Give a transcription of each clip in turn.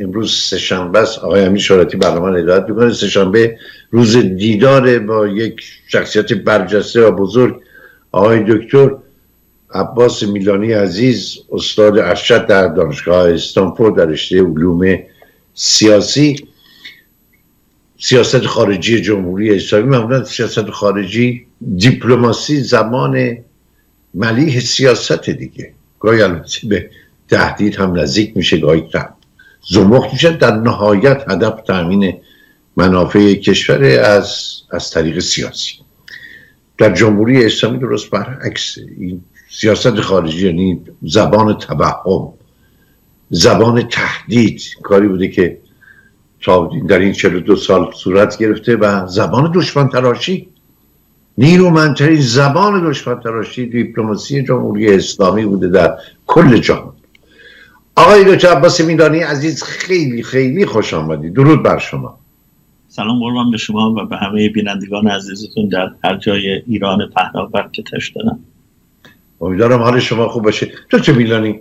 امروز سهشنبه است. آقای امیر شارتی برنامه هدایت می‌کنه. سهشنبه روز دیدار با یک شخصیت برجسته و بزرگ آقای دکتر عباس میلانی عزیز استاد ارشد در دانشگاه استانفورد در رشته علوم سیاسی سیاست خارجی جمهوری اسلامی معمولا سیاست خارجی دیپلماسی زمان ملیح سیاست دیگه. گاهی البته به تهدید هم نزدیک میشه گاهی زمخت میشه. در نهایت هدف تامین منافع کشور از از طریق سیاسی. در جمهوری اسلامی درست برعکس. این سیاست خارجی یعنی زبان توهم زبان تهدید. کاری بوده که در این 42 سال صورت گرفته و زبان دشمن تراشی. نیرومندترین زبان دشمن تراشی دیپلماسی جمهوری اسلامی بوده در کل جهان. آقای دکتر عباس میدانی عزیز خیلی خیلی خوش آمدید. درود بر شما. سلام قربان به شما و به همه بینندگان عزیزتون در هر جای ایران پهناور که تش دارم. امیدوارم حال شما خوب باشه. دکتر میلانی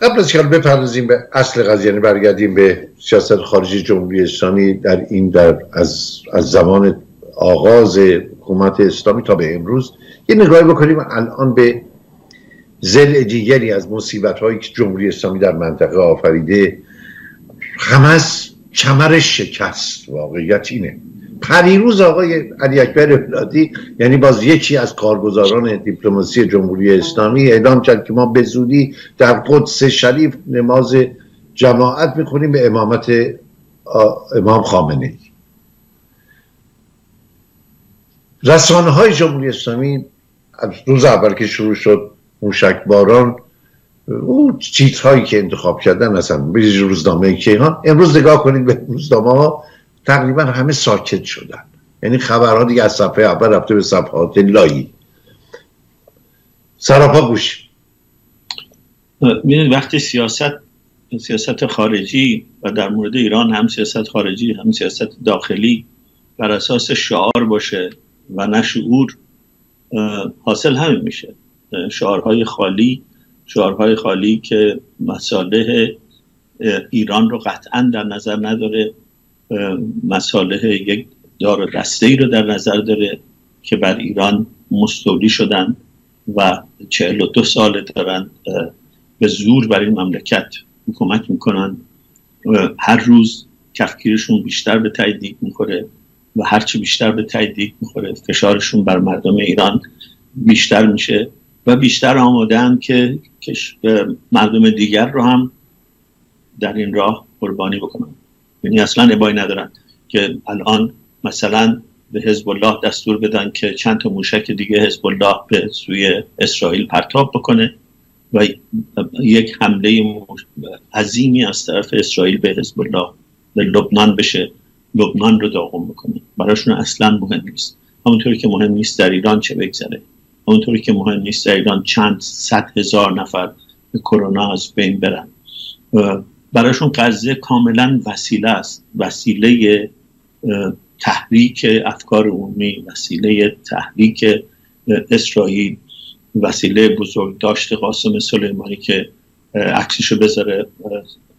قبل از که بپردازیم به اصل قضیه یعنی برگردیم به سیاست خارجی جمهوری اسلامی در این در از, از زمان آغاز حکومت اسلامی تا به امروز یه نگاهی بکنیم. الان به زل دیگری از مصیبت هایی که جمهوری اسلامی در منطقه آفریده همس کمرش شکست. واقعیت اینه. پریروز آقای علی اکبر ولادی یعنی باز یکی از کارگزاران دیپلماسی جمهوری اسلامی اعلام کرد که ما به زودی در قدس شریف نماز جماعت می‌خونیم به امامت امام خامنه ای رسانه های جمهوری اسلامی از روز اول که شروع شد موشک باران او هایی که انتخاب کردن مثلا به روزنامه کیهان. امروز نگاه کنید به روزنامه ها تقریبا همه ساکت شدن. یعنی خبرها دیگه از صفحه اول رفته به صفحات لایی. سراپا گوش. می‌دونید وقتی سیاست سیاست خارجی و در مورد ایران هم سیاست خارجی هم سیاست داخلی بر اساس شعار باشه و نه حاصل همین میشه. شعارهای خالی شعارهای خالی که مصالح ایران رو قطعا در نظر نداره مصالح یک دار دسته ای رو در نظر داره که بر ایران مستولی شدن و چهل و دو ساله دارن به زور بر این مملکت حکومت می‌کنن. هر روز کفگیرشون بیشتر به تایید می‌خوره و هرچی بیشتر به تایید می‌خوره فشارشون بر مردم ایران بیشتر میشه. و بیشتر آماده که مردم دیگر رو هم در این راه قربانی بکنن. یعنی اصلا ابایی ندارن که الان مثلا به حزب الله دستور بدن که چند تا موشک دیگه حزب الله به سوی اسرائیل پرتاب بکنه و یک حمله عظیمی از طرف اسرائیل به حزب الله به لبنان بشه لبنان رو داغم بکنه. براشون اصلا مهم نیست. همونطوری که مهم نیست در ایران چه بگذره. همونطوری که مهم نیست در چند صد هزار نفر به کرونا از بین برن. براشون قضیه کاملا وسیله است. وسیله تحریک افکار عمومی وسیله تحریک اسرائیل وسیله بزرگ داشته قاسم سلیمانی که عکسشو بذاره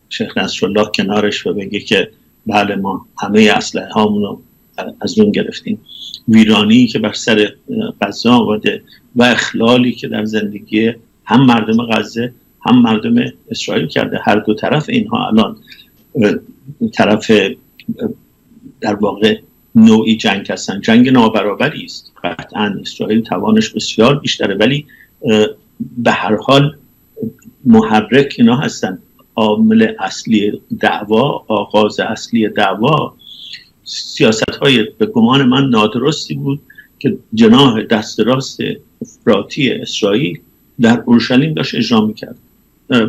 شیخ نصرالله کنارش و بگه که بله ما همه اسلحه هامونو از اون گرفتیم. ویرانی که بر سر غزه آمده و اخلالی که در زندگی هم مردم غزه هم مردم اسرائیل کرده. هر دو طرف اینها الان طرف در واقع نوعی جنگ هستن. جنگ نابرابری است. قطعا اسرائیل توانش بسیار بیشتره ولی به هر حال محرک اینا هستن. عامل اصلی دعوا آغاز اصلی دعوا سیاست های به گمان من نادرستی بود که جناح دست راست افراطی اسرائیل در اورشلیم داشت اجرا می‌کرد.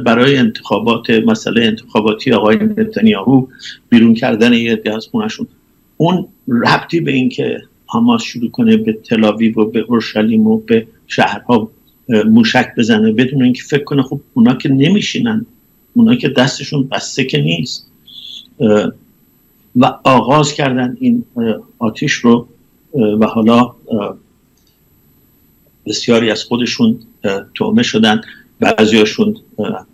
برای انتخابات مسئله انتخاباتی آقای نتانیاهو بیرون کردن یه عده از خونشون اون ربطی به اینکه حماس شروع کنه به تلاویو و به اورشلیم و به شهرها موشک بزنه بدون اینکه فکر کنه خب اونا که نمیشینن. اونا که دستشون بسته که نیست. و آغاز کردن این آتیش رو و حالا بسیاری از خودشون تومه شدن. بعضیاشون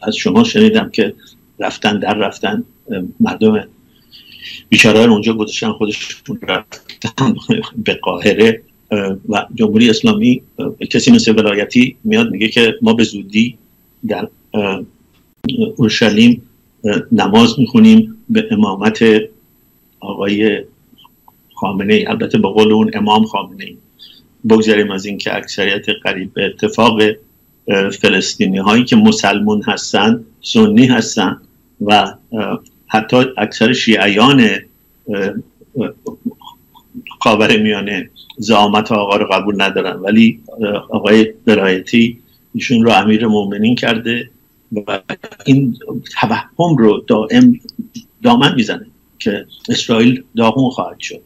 از شما شنیدم که رفتن در رفتن مردم بیچاره اونجا گذاشتن خودشون رفتن به قاهره و جمهوری اسلامی کسی مثل ولایتی میاد میگه که ما به زودی در اورشلیم نماز می‌خونیم به امامت آقای خامنه ای البته به قول اون امام خامنه ای بگذاریم از اینکه اکثریت قریب به اتفاق فلسطینی هایی که مسلمون هستن سنی هستن و حتی اکثر شیعیان خاور میانه زعامت آقا رو قبول ندارن. ولی آقای برایتی ایشون رو امیر مؤمنین کرده و این توهم رو دائم دامن می‌زنه. که اسرائیل داغون خواهد شد.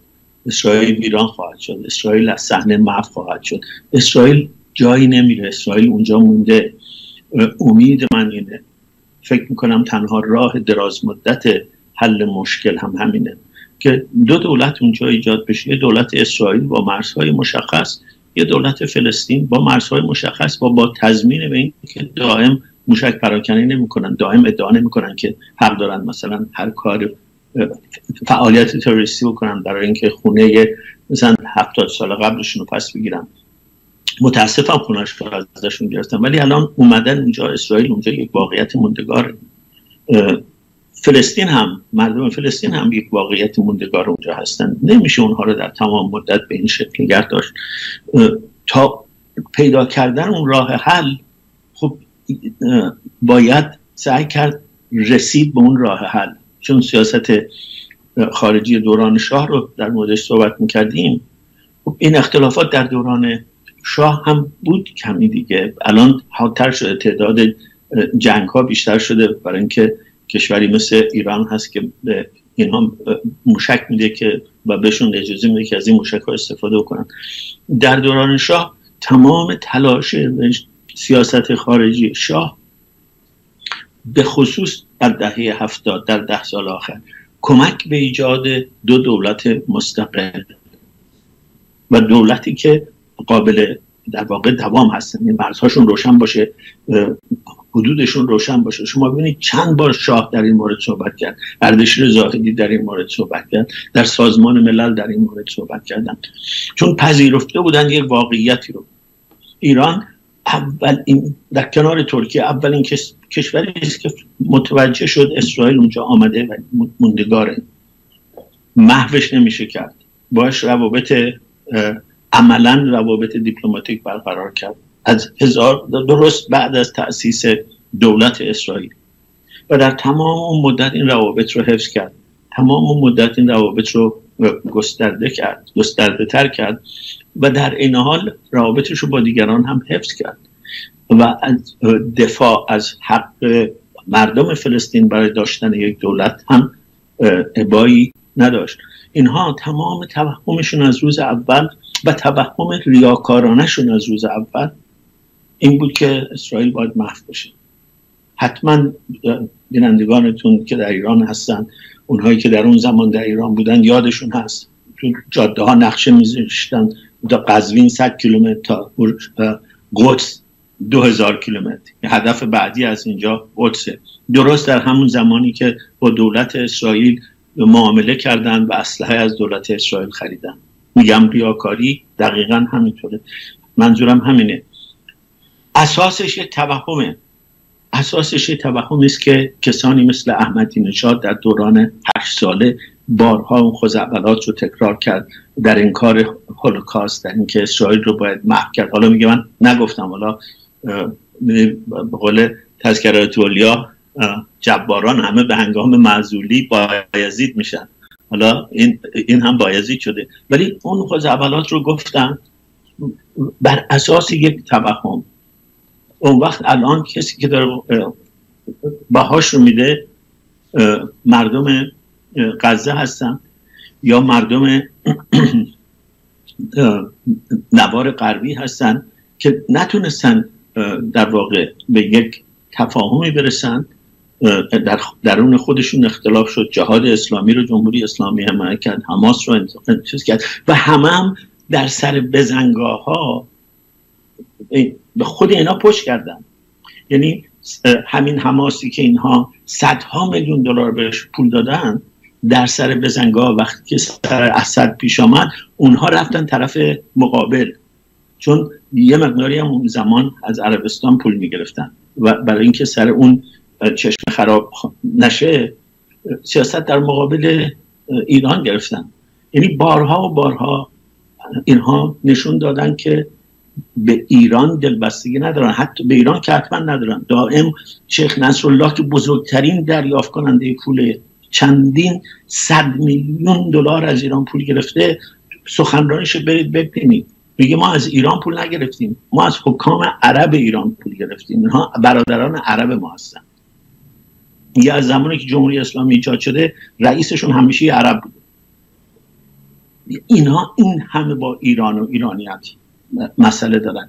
اسرائیل ویران خواهد شد. اسرائیل از صحنه محو خواهد شد. اسرائیل جایی نمیره. اسرائیل اونجا مونده. امید من اینه. فکر می‌کنم تنها راه دراز مدت حل مشکل هم همینه که دو دولت اونجا ایجاد بشه. یه دولت اسرائیل با مرزهای مشخص یه دولت فلسطین با مرزهای مشخص و با تضمین به این که دائم موشک پراکنی نمی‌کنن دائم ادعا نمی‌کنن که حق دارن مثلا هر کار فعالیت تروریستی بکنن برای اینکه خونه مثلا هفتاد سال قبلشون رو پس بگیرن متاسفم خونهش رو ازشون گرفتن ولی الان اومدن اونجا اسرائیل اونجا یک واقعیت موندگار فلسطین هم مردم فلسطین هم یک واقعیت موندگار اونجا هستن. نمیشه اونها رو در تمام مدت به این شکل نگه داشت. تا پیدا کردن اون راه حل خب باید سعی کرد رسید به اون راه حل. چون سیاست خارجی دوران شاه رو در موردش صحبت می‌کردیم خب این اختلافات در دوران شاه هم بود کمی دیگه. الان حادتر شده تعداد جنگ ها بیشتر شده. برای اینکه کشوری مثل ایران هست که به اینها موشک میده که و بهشون اجازه میده که از این موشک ها استفاده کنن در دوران شاه تمام تلاش سیاست خارجی شاه به خصوص در دهه هفتاد در ده سال آخر. کمک به ایجاد دو دولت مستقل و دولتی که قابل در واقع دوام هستن این مرزهاشون روشن باشه حدودشون روشن باشه. شما ببینید چند بار شاه در این مورد صحبت کرد. اردشیر زاهدی در این مورد صحبت کرد. در سازمان ملل در این مورد صحبت کردن. چون پذیرفته بودن یک واقعیتی رو. ایران اول این در کنار ترکیه اولین کشوری است که متوجه شد اسرائیل اونجا آمده و موندگاره. محوش نمیشه کرد. باش روابط عملا روابط دیپلماتیک برقرار کرد. از هزار درست بعد از تأسیس دولت اسرائیل. و در تمام اون مدت این روابط رو حفظ کرد. تمام اون مدت این روابط رو گسترده کرد گسترده تر کرد و در این حال روابطش رو با دیگران هم حفظ کرد و از دفاع از حق مردم فلسطین برای داشتن یک دولت هم ابایی نداشت. اینها تمام توهمشون از روز اول و توهم ریاکارانشون از روز اول این بود که اسرائیل باید محو بشه. حتما بینندگانتون که در ایران هستن اونهایی که در اون زمان در ایران بودن یادشون هست. تو جاده ها نقشه میذاشتن. تا قزوین 100 کیلومتر تا قدس 2000 کیلومتر. هدف بعدی از اینجا قدسه. درست در همون زمانی که با دولت اسرائیل معامله کردن و اسلحه از دولت اسرائیل خریدن. میگم ریاکاری دقیقا همینطوره. منظورم همینه. اساسش یه توهمه. اساسش یه توهم است که کسانی مثل احمدی نژاد در دوران هشت ساله بارها اون خزعبلات رو تکرار کرد در این کار هولوکاست در اینکه اسرائیل رو باید محو کرد. حالا میگه من نگفتم حالا به قول تذکرات اولیا جباران همه به هنگام معزولی بایزید میشن. حالا این, این هم بایزید شده. ولی اون خزعبلات رو گفتن بر اساس یک توهم. اون وقت الان کسی که داره بهاش رو میده مردم غزه هستن یا مردم نوار غربی هستن که نتونستن در واقع به یک تفاهمی برسن. در درون خودشون اختلاف شد جهاد اسلامی رو جمهوری اسلامی حمایت کرد حماس رو انتخاب کرد و همه هم در سر بزنگاه ها به خود اینا پشت کردن. یعنی همین حماسی که اینها صدها میلیون دلار بهش پول دادن در سر بزنگاه وقتی که سر اسد پیش آمد اونها رفتن طرف مقابل. چون یه مقداری هم اون زمان از عربستان پول می‌گرفتن. و برای اینکه سر اون چشم خراب نشه سیاست در مقابل ایران گرفتن. یعنی بارها و بارها اینها نشون دادن که به ایران دلبستگی ندارن. حتی به ایران که حتما ندارن. دائم شیخ نصرالله که بزرگترین دریافت کننده پول چندین صد میلیون دلار از ایران پول گرفته سخنرانیش برید ببینید. میگه ما از ایران پول نگرفتیم. ما از حکام عرب ایران پول گرفتیم. اینها برادران عرب ما هستن. میگه از زمانی که جمهوری اسلامی ایجاد شده رئیسشون همیشه عرب بود. اینها این همه با ایران و ایرانیت. مسئله دارن.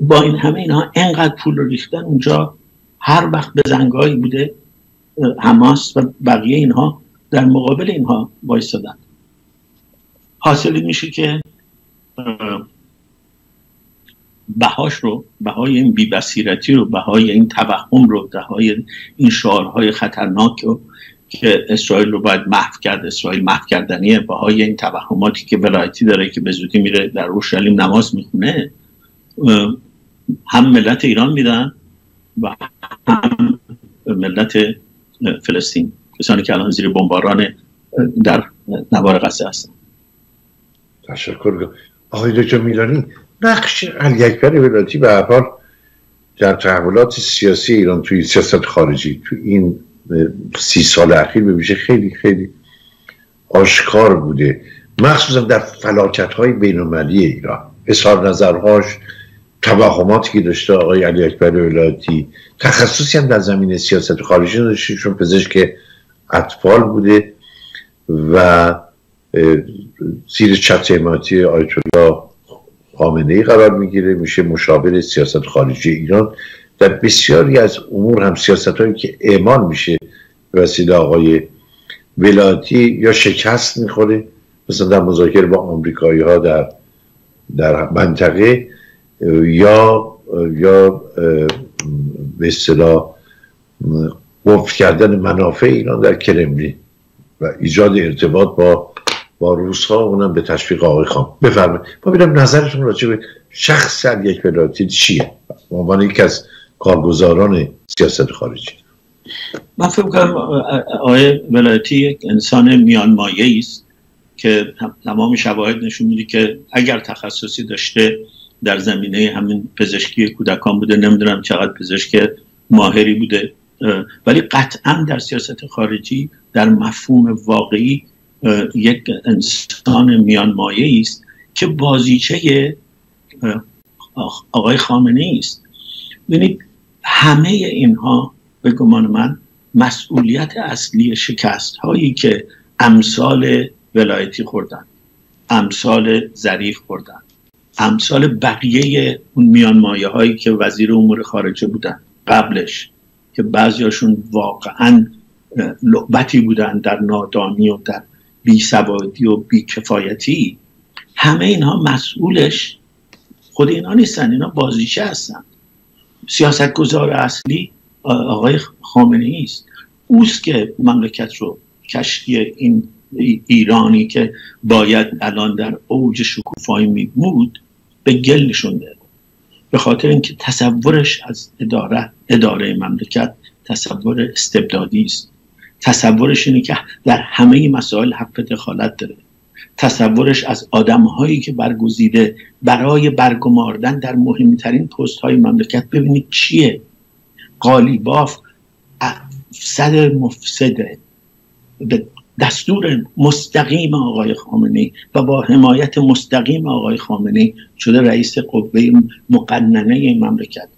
با این همه اینها انقدر پول رو ریختن اونجا هر وقت به زنگایی بوده حماس و بقیه اینها در مقابل اینها وایستادن. حاصلی میشه که بهاش رو بهای این بیبصیرتی رو بهای این توهم رو بهای این شعارهای خطرناک رو که اسرائیل رو باید محو کرد اسرائیل محو کردنیه بهای این توهماتی که ولایتی داره که به زودی میره در اورشلیم نماز می‌خونه هم ملت ایران میدن و هم ملت فلسطین. کسانی که الان زیر بمباران در نوار غزه هستن. تشکر آقای دکتر میلانی نقش علی اکبر ولایتی به هر حال در تحولات سیاسی ایران توی سیاست خارجی تو این سی سال اخیر به خیلی خیلی آشکار بوده. مخصوصا در فلاکت های بین ایران. اظهار نظرهاش توهماتی که داشته آقای علی اکبر ولایتی تخصصی هم در زمین سیاست خارجی داشته چون پزشک اطفال بوده و زیر چتر حمایتی آیت الله خامنه ای قرار می‌گیره. میشه مشاور سیاست خارجی ایران. در بسیاری از امور هم سیاست هایی که اعمال میشه به وسیله آقای ولایتی یا شکست می‌خوره. مثلا در مذاکره با آمریکایی ها در در منطقه یا یا به اصطلاح قفل کردن منافع ایران در کرملین و ایجاد ارتباط با با روس ها اونم به تشویق آقای خام بفرمایید. ما ببینم نظرتون راجع به شخص یک ولایتی چیه؟ به عنوان یکی از کارگزاران سیاست خارجی. من فکر کنم آقای ولایتی یک انسان میان است که تمام شواهد نشون میده که اگر تخصصی داشته در زمینه همین پزشکی کودکان بوده نمی‌دونم چقدر پزشک ماهری بوده ولی قطعا در سیاست خارجی در مفهوم واقعی یک انسان میان است که بازیچه آقای خامنه است. ببینید همه اینها به گمان من مسئولیت اصلی شکست هایی که امثال ولایتی خوردن امثال ظریف خوردن امثال بقیه اون میان مایه هایی که وزیر امور خارجه بودن قبلش که بعضیاشون واقعا لعبتی بودن در نادانی و در بیسوادی و بیکفایتی همه اینها مسئولش خود اینا نیستن اینا بازیچه هستن. سیاستگزار اصلی آقای خامنه ای است. اوست که مملکت رو کشتی این ایرانی که باید الان در اوج شکوفایی می بود به گل نشونده به خاطر اینکه تصورش از اداره اداره مملکت تصور استبدادی است. تصورش اینه که در همه مسائل حق دخالت داره. تصورش از آدم هایی که برگزیده برای برگماردن در مهمترین پست های مملکت. ببینید چیه؟ قالیباف صدر مفسده. به دستور مستقیم آقای خامنه و با حمایت مستقیم آقای خامنه شده رئیس قوه مقننه این مملکت.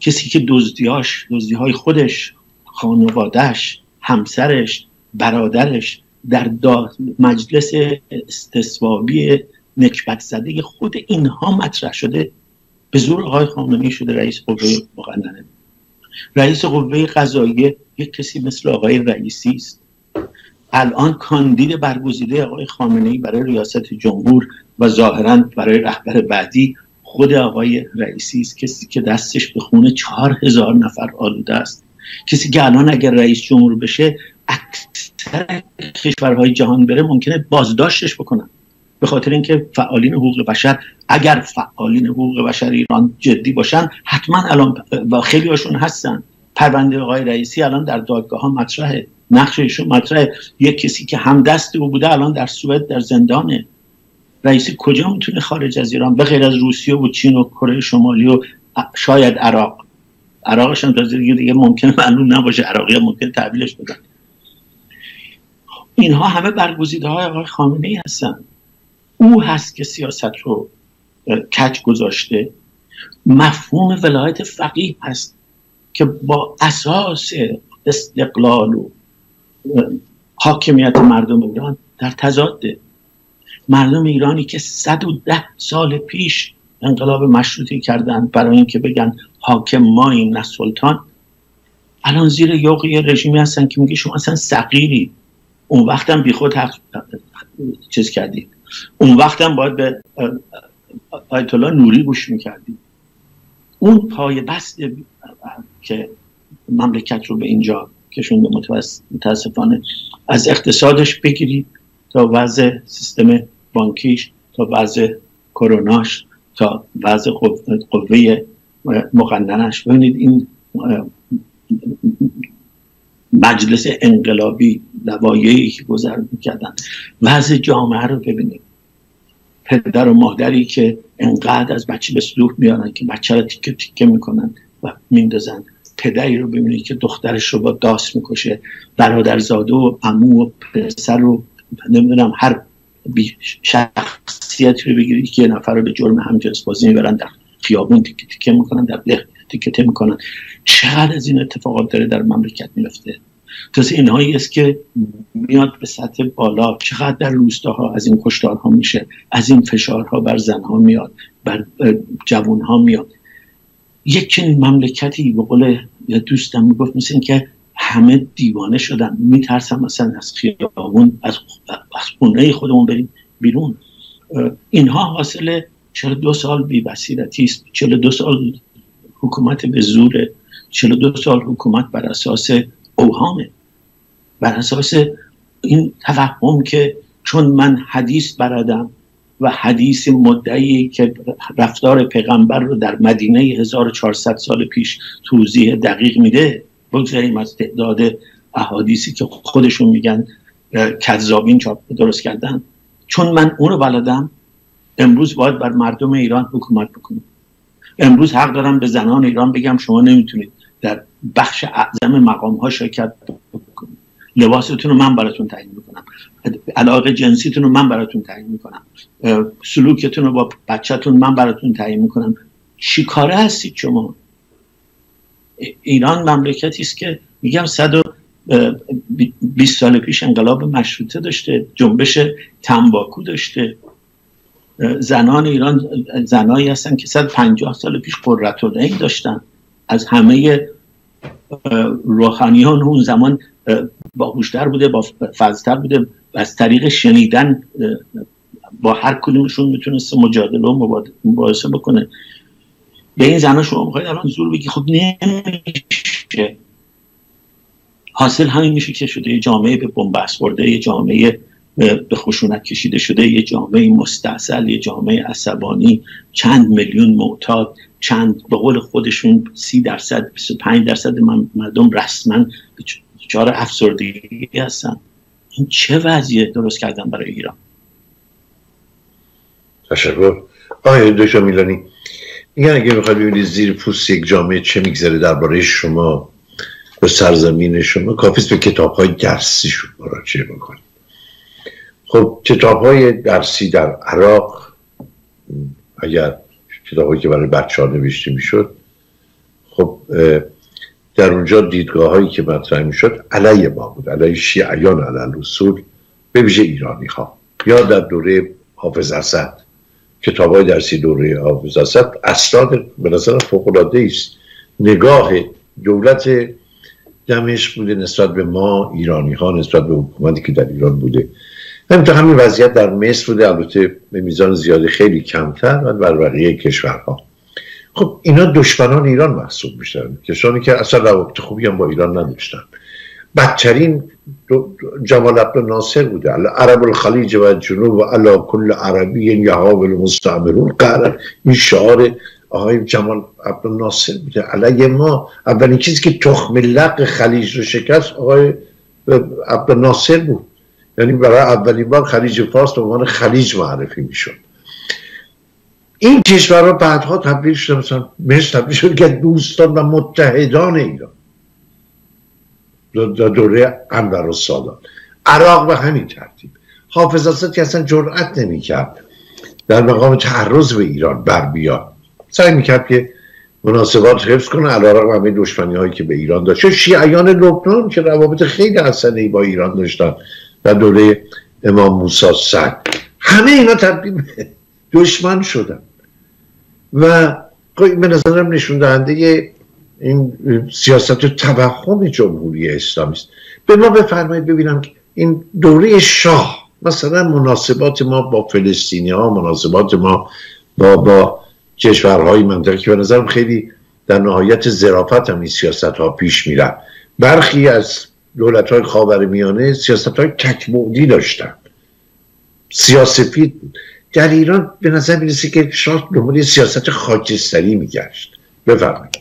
کسی که دزدیاش دزدی خودش خانوادهش همسرش برادرش در مجلس استصوابی نکبت زده خود اینها مطرح شده. به زور آقای خامنه‌ای شده رئیس قوه مقننه. رئیس قوه قضاییه یک کسی مثل آقای رئیسی است. الان کاندید برگزیده آقای خامنه ای برای ریاست جمهور و ظاهرا برای رهبر بعدی خود آقای رئیسی است. کسی که دستش به خونه چهار هزار نفر آلوده است. کسی که الان اگر رئیس جمهور بشه اکثر کشورهای جهان بره ممکنه بازداشتش بکنن. به خاطر اینکه فعالین حقوق بشر اگر فعالین حقوق بشر ایران جدی باشن حتما الان و خیلی هاشون هستن. پرونده آقای رئیسی الان در دادگاه ها مطرحه نقششون مطرحه یک کسی که همدست او بوده الان در سوئد در زندانه. رئیسی کجا می‌تونه خارج از ایران؟ به غیر از روسیه و چین و کره شمالی و شاید عراق. عراقش هم دیگه, دیگه ممکن معلوم نباشه. عراقی هم ممکن تحویلش بدن. اینها همه برگزیده های آقای خامنه ای هستن. او هست که سیاست رو کج گذاشته. مفهوم ولایت فقیه هست که با اساس استقلال و حاکمیت مردم ایران در تضاده مردم ایرانی که 110 سال پیش انقلاب مشروطی کردن برای اینکه بگن حاکم ما این نه سلطان. الان زیر یوق یه رژیمی هستن که میگه شما اصلا سقیری اون وقتم بی خود حق چیز کردید اون وقتم باید به آیت الله نوری گوش می‌کردید اون پای بست که مملکت رو به اینجا کشونده متاسفانه از اقتصادش بگیرید تا وضع سیستم بانکیش تا وضع کروناش تا وضع قوه مقننش. ببینید این مجلس انقلابی لوایعی که گذر می‌کردن. وضع جامعه رو ببینید پدر و مادری که انقدر از بچه به سلوک میارن که بچه رو تیکه تیکه می‌کنن و میندازن. پدری رو ببینید که دخترش رو با داست می‌کشه. برادرزاده و امو و پسر رو نمی‌دونم هر شخصیتی رو بگیرید که نفر رو به جرم همجنس بازی می‌برن در خیابون تیکه تیکه می‌کنن در تیکه می‌کنن. چقدر از این اتفاقات داره در مملکت میفته تازه اینهایی است که میاد به سطح بالا. چقدر در روستاها از این کشتارها میشه از این فشارها بر زنها میاد بر جوانها میاد. یک مملکتی به قول دوستم می‌گفت مثل که همه دیوانه شدن. میترسم مثلا از خیابون از خونه خودمون بریم بیرون. اینها حاصل دو سال بی بصیرتی است دو سال حکومت به زور 42 سال حکومت بر اساس اوهامه. بر اساس این توهم که چون من حدیث بردم و حدیث مدعی که رفتار پیغمبر رو در مدینه 1400 سال پیش توضیح دقیق میده بگذاریم از تعداد احادیثی که خودشون میگن کذابین چاپ درست کردن. چون من اونو بلدم امروز باید بر مردم ایران حکومت بکنم. امروز حق دارم به زنان ایران بگم شما نمی‌تونید در بخش اعظم مقام ها شرکت بکنید لباستون رو من براتون تعیین می‌کنم. علاقه جنسیتون رو من براتون تعیین می‌کنم. سلوکتون رو با بچهتون من براتون تعیین می‌کنم. چی کاره هستید شما؟ ایران مملکتی است که میگم 120 سال پیش انقلاب مشروطه داشته جنبش تنباکو داشته. زنان ایران زنایی هستن که 150 سال پیش قررت داشتن. از همه روحانیان اون زمان باهوشتر بوده با فضتر بوده. و از طریق شنیدن با هر کدومشون می‌تونست مجادله و مباحثه بکنه. به این زنها شما می‌خواید الان زور بگی خب نمیشه. حاصل همین میشه که شده یه جامعه به بنبست خورده یه جامعه به خشونت کشیده شده. یه جامعه مستاصل یه جامعه عصبانی. چند میلیون معتاد چند به قول خودشون سی درصد 25 درصد مردم رسما دچار افسردگی هستن. این چه وضعیه درست کردن برای ایران؟ تشکر. آقای دکتر میلانی میگن اگه می‌خواد ببینید زیر پوست یک جامعه چه میگذره درباره شما به سرزمین شما کافیست به کتاب های درسی شد مراجعه بکنید؟ خب کتاب های درسی در عراق اگر کتابی که برای بچه ها نوشته می‌شد خب در اونجا دیدگاه هایی که مطرح می‌شد علیه ما بود علیه شیعیان علی اصول به ویژه ایرانی ها یا در دوره حافظ اسد کتاب های درسی دوره حافظ اسد اسناد به نظر فوق است. نگاه دولت دمشق بوده نسبت به ما ایرانی ها نسبت به حکومتی که در ایران بوده. همینطور همین وضعیت در مصر بوده. البته به میزان زیادی خیلی کمتر و بر بقیه کشورها. خب اینا دشمنان ایران محسوب میشن کسانی که اصلا روابط خوبی هم با ایران نداشتن. بدترین جمال عبد ناصر بوده. عرب الخلیج و جنوب و علا کل عربی یهاب المستعمرون. قرار این شعار آقای جمال عبد ناصر بوده. علیه ما اولین چیزی که تخم لق خلیج رو شکست آقای عبد ناصر بود. یعنی برای اولین بار خلیج فارس به عنوان خلیج معرفی می‌شد. این کشورها بعدها تبدیل شد مثلا مصر تبدیل شد که دوستان و متحدان ایران. در دوره انور و سادات عراق به همین ترتیب. حافظ اسد که اصلا جرأت نمی‌کرد در مقام تعرض به ایران بر بیاد. سعی می‌کرد که مناسبات حفظ کنه. علیرغم همه دشمنی هایی که به ایران داشت. شیعیان لبنان که روابط خیلی حسنه با ایران داشتن. در دوره امام موسی سگ همه اینا تبدیل دشمن شدن. و خب به نظرم نشون دهنده این سیاست و توهم جمهوری اسلامی است به ما بفرمایید ببینم که این دوره شاه مثلا مناسبات ما با فلسطینی ها مناسبات ما با با کشورهای منطقه که به نظرم خیلی در نهایت زرافت هم این سیاست ها پیش میرن برخی از دولت های خاور میانه سیاست های تکبودی داشتن. سیاسفید بود. در ایران به نظر می‌رسه که شاه دنبال سیاست خاکستری میگشت. بفرمایید.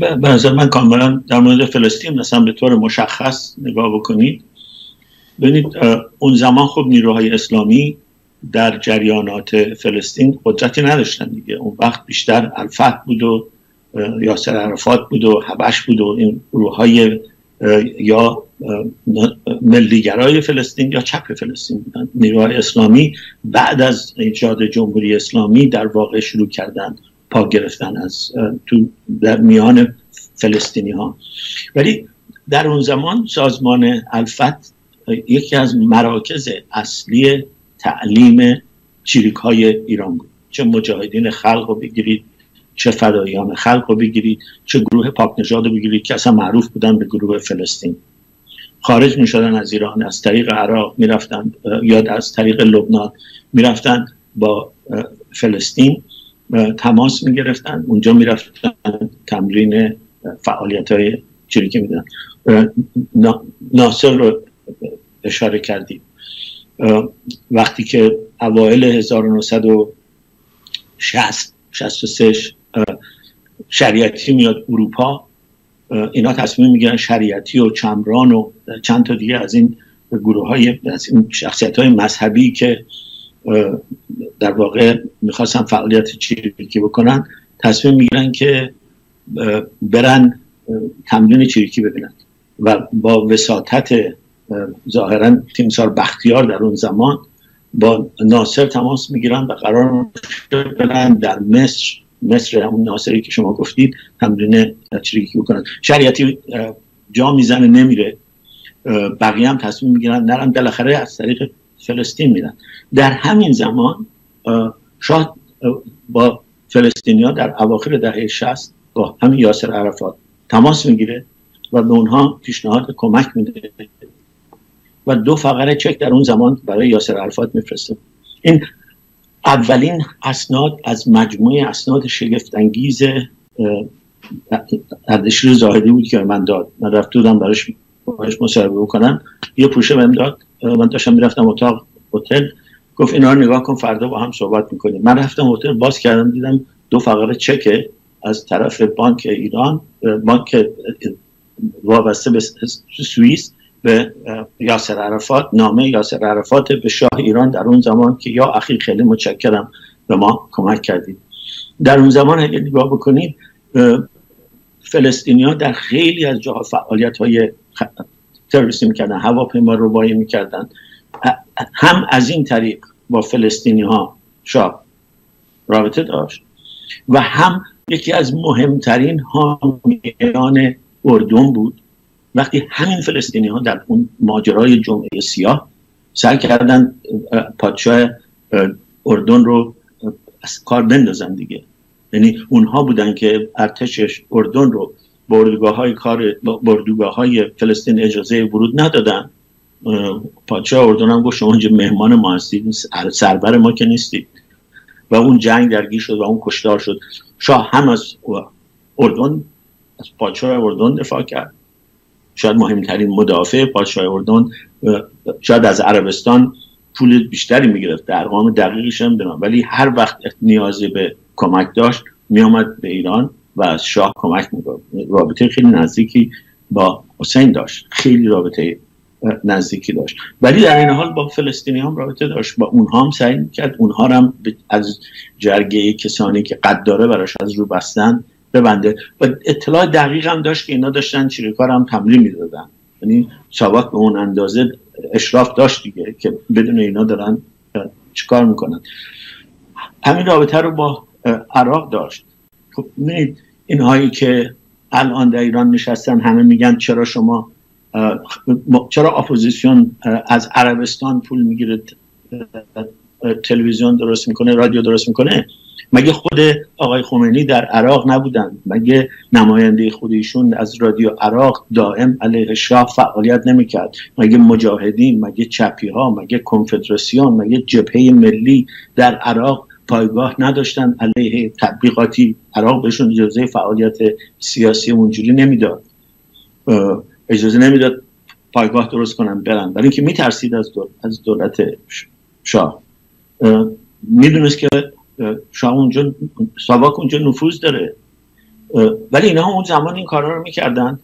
به نظر من کاملا در مورد فلسطین مثلا به طور مشخص نگاه بکنید. ببینید اون زمان خب نیروهای اسلامی در جریانات فلسطین قدرتی نداشتن دیگه. اون وقت بیشتر الفت بود و یاسر عرفات بود و حبش بود و این گروه های یا ملیگرای فلسطین یا چپ فلسطین بودن. نیروهای اسلامی بعد از ایجاد جمهوری اسلامی در واقع شروع کردن پا گرفتن از تو در میان فلسطینی ها ولی در اون زمان سازمان الفت یکی از مراکز اصلی تعلیم چیریک های ایران بود. چه مجاهدین خلق رو بگیرید چه فدایان خلق رو بگیرید چه گروه پاک نژاد رو بگیرید که اصلا معروف بودن به گروه فلسطین. خارج می شدن از ایران از طریق عراق می‌رفتن یا از طریق لبنان می‌رفتن با فلسطین تماس می گرفتن اونجا می‌رفتن تمرین فعالیت های چریکی میدن ناصر رو اشاره کردیم. وقتی که اوایل 1960 63 شریعتی میاد اروپا اینا تصمیم می‌گیرن شریعتی و چمران و چند تا دیگه از این گروه های از این شخصیت های مذهبی که در واقع می‌خواستن فعالیت چریکی بکنن تصمیم می‌گیرن که برن تمرین چریکی ببینن. و با وساطت ظاهرا تیمسار بختیار در اون زمان با ناصر تماس می‌گیرن و قرار برن در مصر مصر همون ناصری که شما گفتید تمرین چریکی بکنن شریعتی جا می‌زنه نمیره. بقیه هم تصمیم می‌گیرن نرن بالاخره از طریق فلسطین میرن. در همین زمان شاه با فلسطینیا در اواخر دهه 60 با همین یاسر عرفات تماس می‌گیره و به اونها پیشنهاد کمک میده. و دو فقره چک در اون زمان برای یاسر عرفات میفرسته. این اولین اسناد از مجموعه اسناد شگفت انگیز اردشیر زاهدی بود که من داد. من رفت بودم براش باش مصاحبه بکنم. یه پوشه بهم داد. من داشتم می‌رفتم اتاق هتل. گفت اینا رو نگاه کن فردا با هم صحبت می‌کنیم. من رفتم هتل باز کردم دیدم دو فقره چکه از طرف بانک ایران بانک وابسته به سوئیس. به یاسر عرفات نامه یاسر عرفات به شاه ایران در اون زمان که یا اخی خیلی متشکرم به ما کمک کردید. در اون زمان اگر نگاه بکنید فلسطینیا در خیلی از جاها فعالیت های تروریستی می‌کردن هواپیما روبایی می‌کردن. هم از این طریق با فلسطینی ها شاه رابطه داشت و هم یکی از مهمترین حامیان اردن بود. وقتی همین فلسطینی ها در اون ماجرای جمعه سیاه سعی کردن پادشاه اردن رو از کار بندازن دیگه. یعنی اونها بودن که ارتشش اردن رو بردوگاه های کار بردوگاه های فلسطین اجازه ورود ندادن. پادشاه اردن هم گفت شما اینجا مهمان ما هستید سربر ما که نیستید. و اون جنگ درگیر شد و اون کشتار شد. شاه هم از اردن از پادشاه اردن دفاع کرد. شاید مهمترین مدافع پادشاه اردن شاید از عربستان پول بیشتری می‌گرفت. در ارقام دقیقش نمی‌دونم ولی هر وقت نیازی به کمک داشت میامد به ایران و از شاه کمک می‌گرفت رابطه خیلی نزدیکی با حسین داشت. خیلی رابطه نزدیکی داشت. ولی در این حال با فلسطینی هم رابطه داشت. با اونها هم سعی کرد اونها هم از جرگه کسانی که قد داره براش از رو بستن ببنده. و اطلاع دقیق هم داشت که اینا داشتن چیریکار هم تمرین می‌دادن. یعنی ساواک به اون اندازه اشراف داشت دیگه که بدون اینا دارن چیکار می‌کنن. همین رابطه رو با عراق داشت. خب اینهایی که الان در ایران نشستن همه میگن چرا شما چرا اپوزیسیون از عربستان پول می‌گیره تلویزیون درست می‌کنه رادیو درست می‌کنه؟ مگه خود آقای خمینی در عراق نبودن؟ مگه نماینده خودشون از رادیو عراق دائم علیه شاه فعالیت نمی‌کرد؟ مگه مجاهدین مگه چپی ها مگه کنفدراسیون مگه جبهه ملی در عراق پایگاه نداشتن؟ علیه تبلیغاتی عراق بهشون اجازه فعالیت سیاسی اونجوری نمی‌داد. اجازه نمی‌داد پایگاه درست کنن برن. برای اینکه میترسید از, از دولت شاه. می‌دونست که شاه اونجا ساواک اونجا نفوذ داره. ولی اینها اون زمان این کارا رو می‌کردن.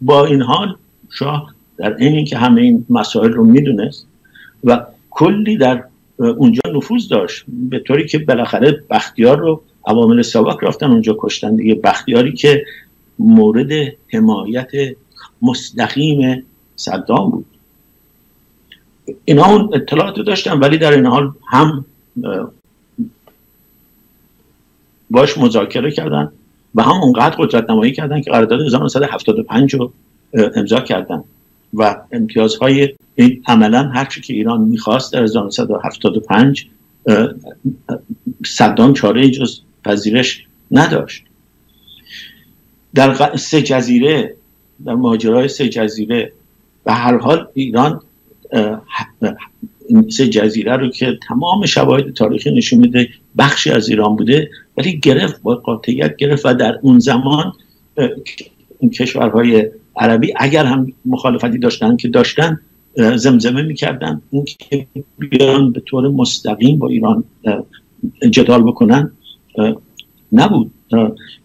با این حال شاه در این اینکه همه این مسائل رو می‌دونست و کلی در اونجا نفوذ داشت. به طوری که بالاخره بختیار رو عوامل ساواک رفتن اونجا کشتن. دیگه بختیاری که مورد حمایت مستقیم صدام بود. اینا اون اطلاعات داشتن ولی در این حال هم باش مذاکره کردن و هم اونقدر قدرت نمایی کردن که قرارداد 1975 رو امضا کردن. و امتیازهای این عملا هرچی که ایران می‌خواست در 1975 صدام چاره جز پذیرش نداشت. در سه جزیره در ماجرای سه جزیره به هر حال ایران این سه جزیره رو که تمام شواهد تاریخی نشون میده بخشی از ایران بوده ولی گرفت با قاطعیت گرفت و در اون زمان این کشورهای عربی اگر هم مخالفتی داشتن که داشتن زمزمه می‌کردن. اون که بیان به طور مستقیم با ایران جدال بکنن نبود.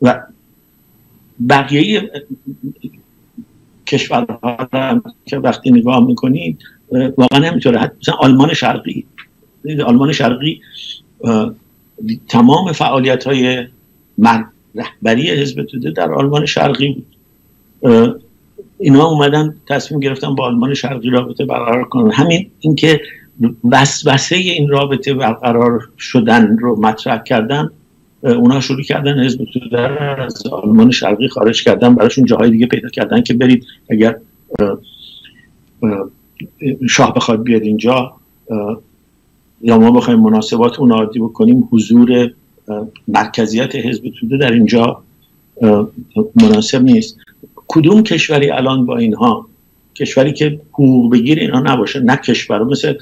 و بقیه کشورها که وقتی نگاه می‌کنید واقعا نمی‌تونه مثلا آلمان شرقی. آلمان شرقی تمام فعالیت های رهبری حزب توده در آلمان شرقی بود. اینا اومدن تصمیم گرفتن با آلمان شرقی رابطه برقرار کنن. همین اینکه وسوسه این رابطه برقرار شدن رو مطرح کردن اونا شروع کردن حزب توده از آلمان شرقی خارج کردن براشون جاهای دیگه پیدا کردن که برید اگر شاه بخواد بیاد اینجا یا ما بخوایم مناسبات اون عادی بکنیم حضور مرکزیت حزب توده در اینجا مناسب نیست. کدوم کشوری الان با اینها؟ کشوری که حقوق بگیر اینها نباشه نه کشور مثل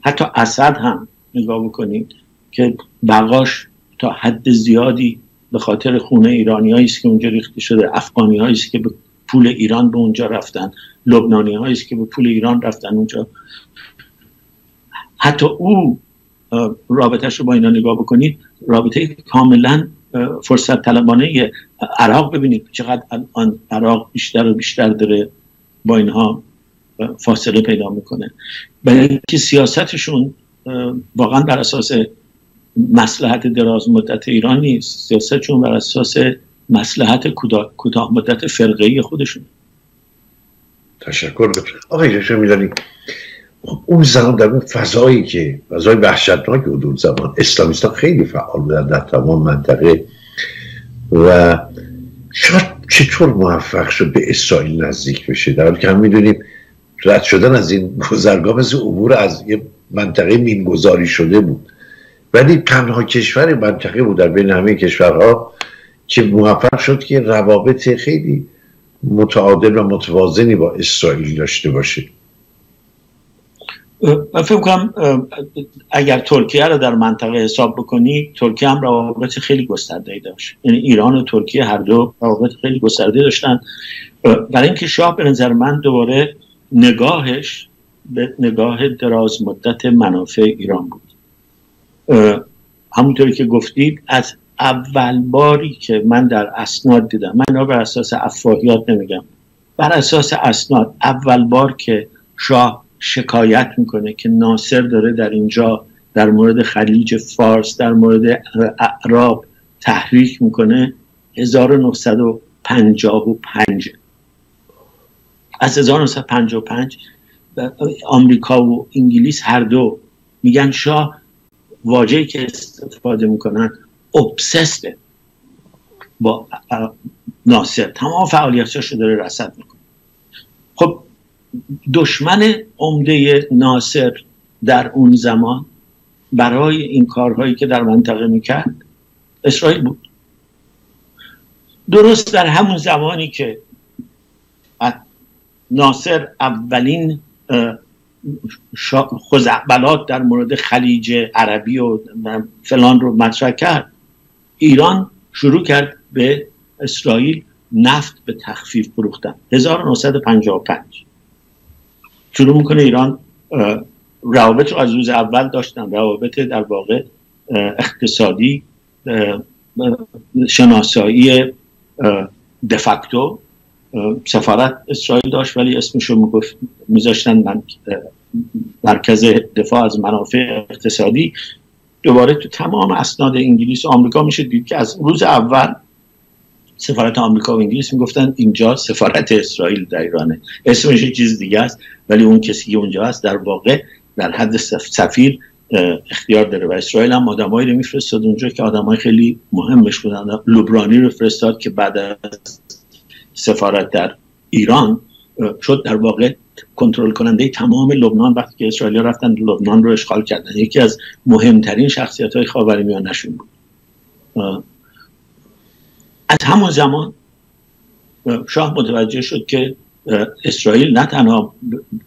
حتی اسد هم نگاه بکنید که بقاش تا حد زیادی به خاطر خونه ایرانی است که اونجا ریخته شده افغانی است که به پول ایران به اونجا رفتن. لبنانی است که به پول ایران رفتن اونجا. حتی او رابطهش رو با اینا نگاه بکنید رابطه کاملا فرصت طلبانه عراق ببینید چقدر الان عراق بیشتر و بیشتر داره با اینها فاصله پیدا می‌کنه. برای اینکه سیاستشون واقعا بر اساس مسلحت دراز مدت ایران نیست. سیاستشون بر اساس مسلحت کوتاه مدت فرقه خودشون. تشکر آقای جشن میدانی اون زمان در اون فضایی که فضای وحشتناک بود اون زمان اسلامیستان خیلی فعال بودن در تمام منطقه و شاید چطور موفق شد به اسرائیل نزدیک بشه؟ در حالی که هم می‌دونیم رد شدن از این گذرگاه مثل عبور از یه منطقه مینگذاری شده بود. ولی تنها کشور منطقه بود در بین همه کشورها که موفق شد که روابط خیلی متعادل و متوازنی با اسرائیل داشته باشه. فکر کنم اگر ترکیه رو در منطقه حساب بکنی ترکیه هم روابط خیلی گسترده داشت. یعنی ایران و ترکیه هر دو روابط خیلی گسترده داشتن. برای اینکه شاه به نظر من دوباره نگاهش به نگاه دراز مدت منافع ایران بود. همونطوری که گفتید از اول باری که من در اسناد دیدم. من بر اساس افواهیات نمیگم. بر اساس اسناد اول بار که شاه شکایت می‌کنه که ناصر داره در اینجا در مورد خلیج فارس در مورد اعراب تحریک می‌کنه 1955 از 1955 آمریکا و انگلیس هر دو میگن شاه واجهی که استفاده می‌کنن obsessed با ناصر. تمام فعالیتش رو داره رسد می‌کنه. خب دشمن عمده ناصر در اون زمان برای این کارهایی که در منطقه می‌کرد اسرائیل بود. درست در همون زمانی که ناصر اولین خزعبلات در مورد خلیج عربی و فلان رو مطرح کرد ایران شروع کرد به اسرائیل نفت به تخفیف فروختن. 1955 شروع می‌کنه ایران روابط رو از روز اول داشتن. روابط در واقع اقتصادی شناسایی دفکتو سفارت اسرائیل داشت ولی اسمشو می‌گفت میذاشتن مرکز دفاع از منافع اقتصادی. دوباره تو تمام اسناد انگلیس و آمریکا میشه دید که از روز اول سفارت آمریکا و انگلیس می‌گفتن اینجا سفارت اسرائیل در ایرانه. اسمش چیز دیگه است ولی اون کسی که اونجا هست در واقع در حد سفیر اختیار داره و اسرائیل هم آدمایی رو میفرستاد اونجا که آدمای خیلی مهمش بودن. لوبرانی رو فرستاد که بعد از سفارت در ایران شد در واقع کنترل کننده تمام لبنان وقتی که اسرائیل رفتن لبنان رو اشغال کردن. یکی از مهمترین شخصیت های خاورمیانهشون بود. از همون زمان شاه متوجه شد که اسرائیل نه تنها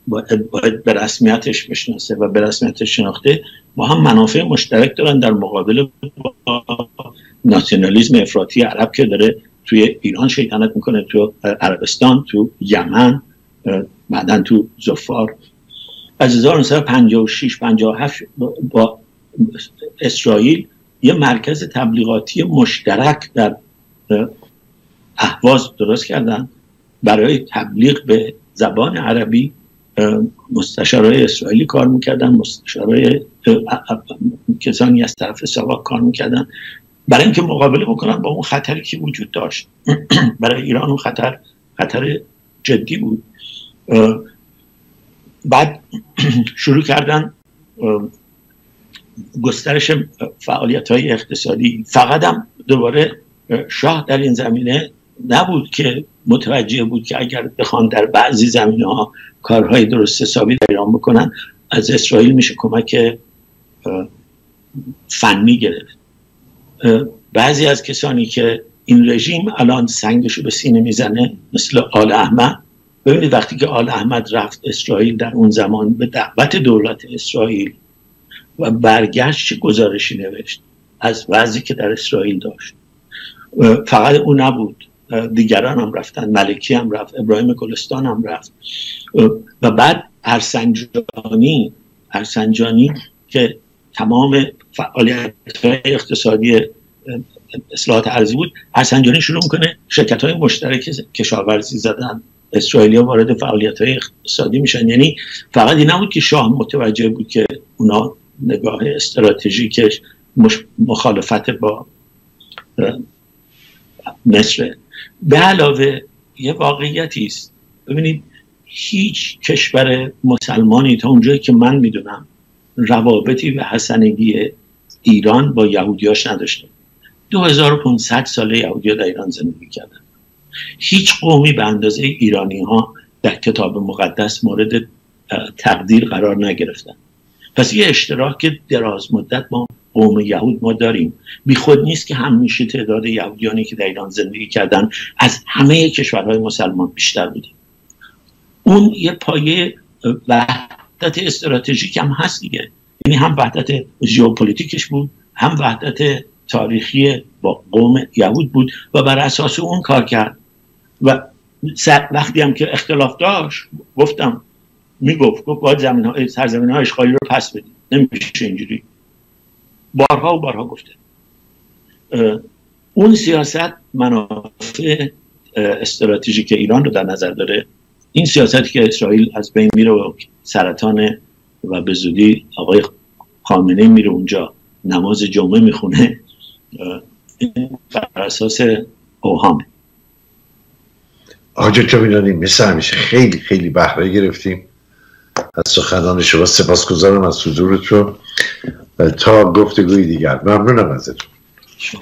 باید به رسمیتش بشناسه و به رسمیتش شناخته با هم منافع مشترک دارن در مقابل با ناسیونالیزم افراطی عرب که داره توی ایران شیطنت می‌کنه تو عربستان تو یمن بعدا تو زفار از 1956 57 با اسرائیل یه مرکز تبلیغاتی مشترک در اهواز درست کردن برای تبلیغ به زبان عربی. مستشارای اسرائیلی کار می‌کردن مستشارای کسانی از طرف سواک کار می‌کردن. برای اینکه مقابله بکنن با اون خطری که وجود داشت. برای ایران اون خطر خطر جدی بود. بعد شروع کردن گسترش فعالیت های اقتصادی. فقط هم دوباره شاه در این زمینه نبود که متوجه بود که اگر بخوان در بعضی زمینه ها کارهای درست حسابی در ایران بکنن از اسرائیل میشه کمک فنی گرفت. بعضی از کسانی که این رژیم الان سنگشو به سینه می‌زنه مثل آل احمد. ببینید وقتی که آل احمد رفت اسرائیل در اون زمان به دعوت دولت اسرائیل و برگشت چه گزارشی نوشت از وضعی که در اسرائیل داشت. فقط او نبود. دیگران هم رفتن ملکی هم رفت ابراهیم گلستان هم رفت. و بعد ارسنجانی ارسنجانی که تمام فعالیت اقتصادی اصلاحات ارزی بود. ارسنجانی شروع می‌کنه شرکت های مشترک کشاورزی زدن اسرائیلی وارد فعالیت های اقتصادی میشن. یعنی فقط این نبود که شاه متوجه بود که اونا نگاه استراتژیکش مخالفت با مصر. به علاوه یه واقعیتی است. ببینید هیچ کشور مسلمانی تا اونجایی که من می‌دونم روابطی به حسنگی ایران با یهودیاش نداشته. 2500 ساله یهودی در ایران زندگی کردن. هیچ قومی به اندازه ایرانی ها در کتاب مقدس مورد تقدیر قرار نگرفتن. پس یه اشتراک دراز مدت با قوم یهود ما داریم. بی خود نیست که همیشه تعداد یهودیانی که در ایران زندگی کردن از همه کشورهای مسلمان بیشتر بوده. اون یه پایه وحدت استراتژیک هم هست دیگه. یعنی هم وحدت ژئوپلیتیکش بود هم وحدت تاریخی با قوم یهود بود و بر اساس اون کار کرد. و وقتی هم که اختلاف داشت گفتم می‌گفت گفت باید زمین های سرزمین های اشغالی رو پس بدید نمیشه اینجوری. بارها و بارها گفته. اون سیاست منافع استراتژیک ایران رو در نظر داره. این سیاستی که اسرائیل از بین میره و سرطان و به زودی آقای خامنه میره اونجا نماز جمعه می‌خونه. بر اساس اوهامه. آجا کمینانی مثل همیشه خیلی خیلی بهره گرفتیم. از سخنان شما سپاسگزارم از حضورتون. تا گفتگوی دیگر. ممنونم ازتون. شما